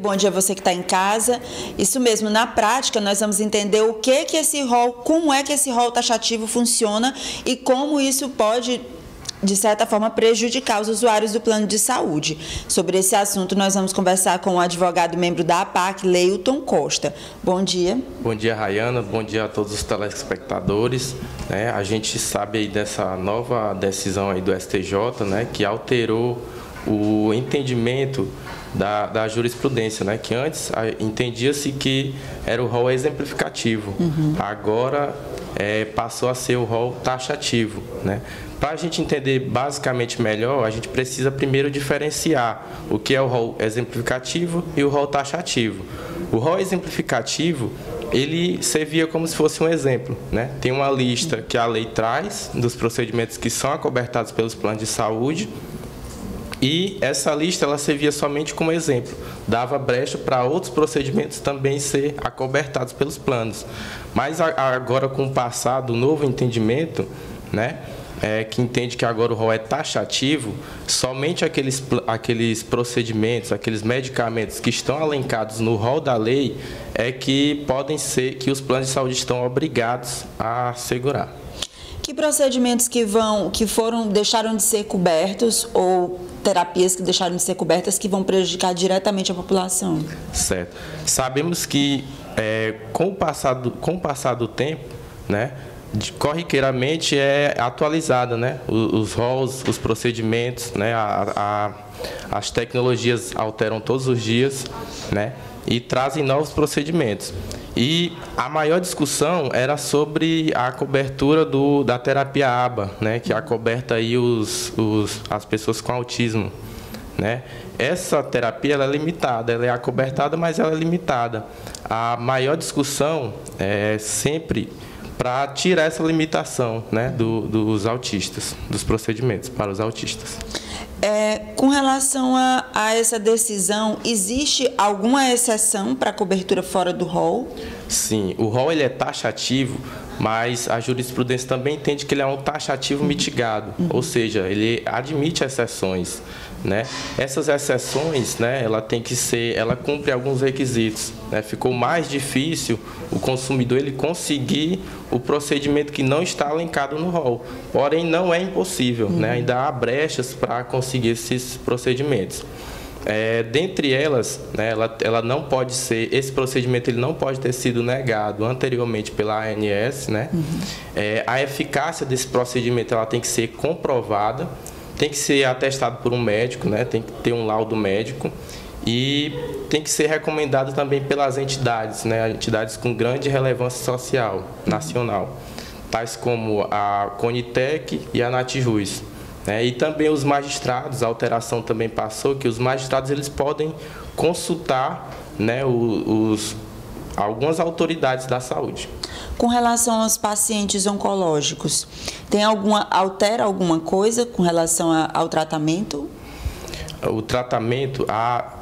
Bom dia você que está em casa. Isso mesmo, na prática nós vamos entender o que que esse rol, como é que esse rol taxativo funciona e como isso pode de certa forma prejudicar os usuários do plano de saúde. Sobre esse assunto nós vamos conversar com o advogado membro da APAC, Leilton Costa. Bom dia. Bom dia, Rayana. Bom dia a todos os telespectadores. Né? A gente sabe aí dessa nova decisão aí do STJ, né, que alterou o entendimento da, da jurisprudência, né? que antes entendia-se que era o rol exemplificativo, uhum. agora é, passou a ser o rol taxativo. Né? Para a gente entender basicamente melhor, a gente precisa primeiro diferenciar o que é o rol exemplificativo e o rol taxativo. O rol exemplificativo ele servia como se fosse um exemplo. Né? Tem uma lista que a lei traz dos procedimentos que são acobertados pelos planos de saúde e essa lista ela servia somente como exemplo, dava brecha para outros procedimentos também ser acobertados pelos planos. Mas agora com o passado, o novo entendimento, né, é, que entende que agora o rol é taxativo, somente aqueles, aqueles procedimentos, aqueles medicamentos que estão alencados no rol da lei é que podem ser que os planos de saúde estão obrigados a assegurar. Que procedimentos que vão, que foram, deixaram de ser cobertos ou terapias que deixaram de ser cobertas que vão prejudicar diretamente a população? Certo. Sabemos que é, com, o passado, com o passar do tempo, né, corriqueiramente é atualizada, né, os, os roles, os procedimentos, né, a, a, as tecnologias alteram todos os dias, né, e trazem novos procedimentos. E a maior discussão era sobre a cobertura do, da terapia ABA, né, que é acoberta aí os, os, as pessoas com autismo. Né? Essa terapia é limitada, ela é acobertada, mas ela é limitada. A maior discussão é sempre para tirar essa limitação né, do, dos autistas, dos procedimentos para os autistas. É, com relação a, a, essa decisão, existe alguma exceção para cobertura fora do rol? Sim, o rol ele é taxativo, mas a jurisprudência também entende que ele é um taxativo mitigado, uhum. ou seja, ele admite exceções. Né? Essas exceções, né, ela tem que ser, ela cumpre alguns requisitos. Né? Ficou mais difícil o consumidor ele conseguir o procedimento que não está alencado no rol. Porém, não é impossível, né? uhum. né? ainda há brechas para conseguir esses procedimentos. É, dentre elas, né, ela, ela não pode ser, esse procedimento ele não pode ter sido negado anteriormente pela ANS, né? Uhum. É, a eficácia desse procedimento ela tem que ser comprovada tem que ser atestado por um médico, né? tem que ter um laudo médico e tem que ser recomendado também pelas entidades, né? entidades com grande relevância social nacional, tais como a Conitec e a Natijus. Né? E também os magistrados, a alteração também passou que os magistrados eles podem consultar né, os, algumas autoridades da saúde. Com relação aos pacientes oncológicos, tem alguma altera alguma coisa com relação a, ao tratamento? O tratamento a,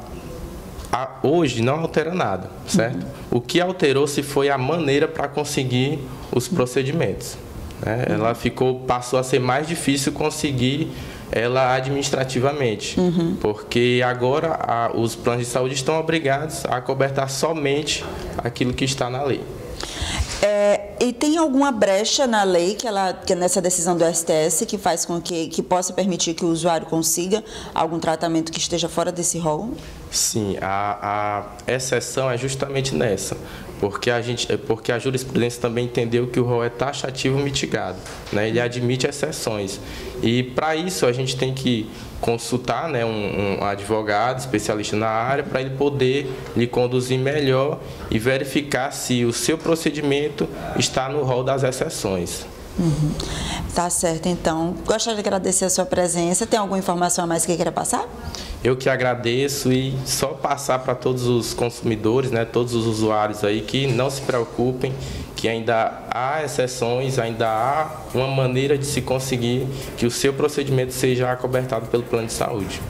a, hoje não altera nada, certo? Uhum. O que alterou se foi a maneira para conseguir os procedimentos. Né? Uhum. Ela ficou passou a ser mais difícil conseguir ela administrativamente, uhum. porque agora a, os planos de saúde estão obrigados a cobertar somente aquilo que está na lei. É, e tem alguma brecha na lei que ela que é nessa decisão do STS que faz com que, que possa permitir que o usuário consiga algum tratamento que esteja fora desse rol? Sim, a, a exceção é justamente nessa, porque a gente, porque a jurisprudência também entendeu que o rol é taxativo mitigado, né? Ele admite exceções e para isso a gente tem que consultar né, um, um advogado especialista na área para ele poder lhe conduzir melhor e verificar se o seu procedimento está no rol das exceções. Uhum. Tá certo, então. Gostaria de agradecer a sua presença. Tem alguma informação a mais que queira passar? Eu que agradeço e só passar para todos os consumidores, né, todos os usuários aí que não se preocupem, que ainda há exceções, ainda há uma maneira de se conseguir que o seu procedimento seja acobertado pelo plano de saúde.